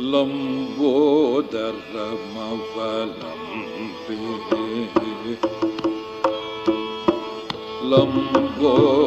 लम्बोदरमवलं लम्बोदरमवलम्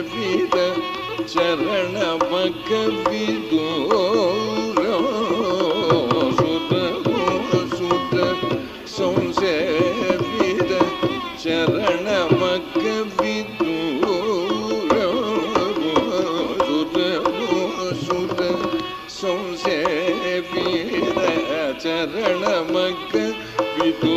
ಕವಿದ ಚರಣವ ಕವಿದೋ ಸುತ ಸುತ ಸಂಸೇವಿದ ಚರಣವ ಕವಿದೋ ಸುತ ಸುತ ಸಂಸೇವಿದ ಚರಣವ ಕವಿದೋ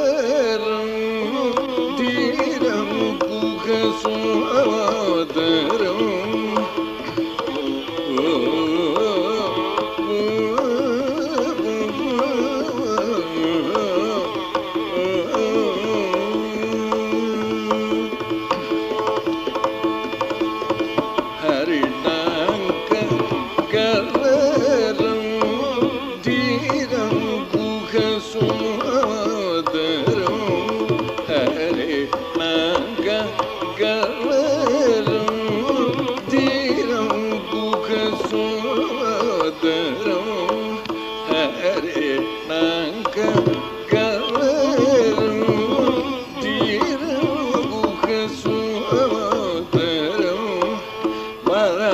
you.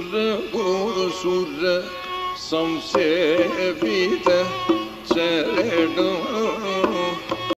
سره گسره سمسه بیده چردم